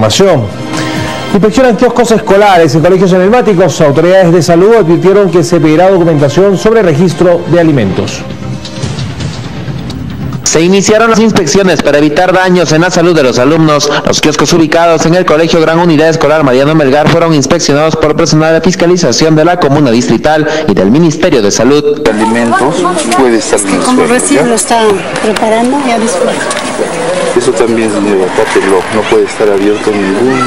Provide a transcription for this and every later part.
información. Inspeccionan kioscos escolares en colegios emblemáticos. Autoridades de salud advirtieron que se pedirá documentación sobre registro de alimentos. Se iniciaron las inspecciones para evitar daños en la salud de los alumnos. Los kioscos ubicados en el Colegio Gran Unidad Escolar Mariano Melgar fueron inspeccionados por personal de fiscalización de la Comuna Distrital y del Ministerio de Salud. Alimentos puede estar que como recién lo está preparando, ya después. Eso también, señor, no puede estar abierto ningún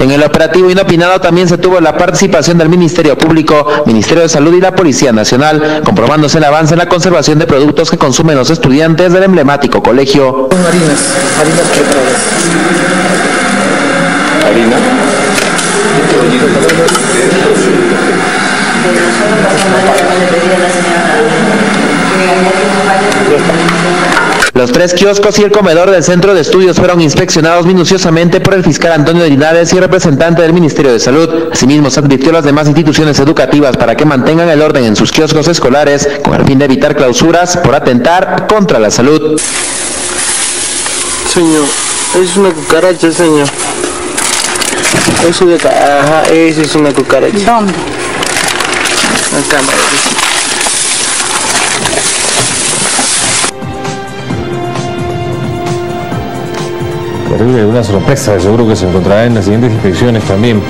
en el operativo inopinado también se tuvo la participación del Ministerio Público, Ministerio de Salud y la Policía Nacional, comprobándose el avance en la conservación de productos que consumen los estudiantes del emblemático colegio. Harinas, harinas preparadas. Harina. Los tres kioscos y el comedor del centro de estudios fueron inspeccionados minuciosamente por el fiscal Antonio Linares y representante del Ministerio de Salud. Asimismo, se advirtió a las demás instituciones educativas para que mantengan el orden en sus kioscos escolares con el fin de evitar clausuras por atentar contra la salud. Señor, es una cucaracha, señor. Eso de acá, ajá, eso es una cucaracha. ¿Dónde? Acá, Terrible, una sorpresa, seguro que se encontrará en las siguientes inspecciones también.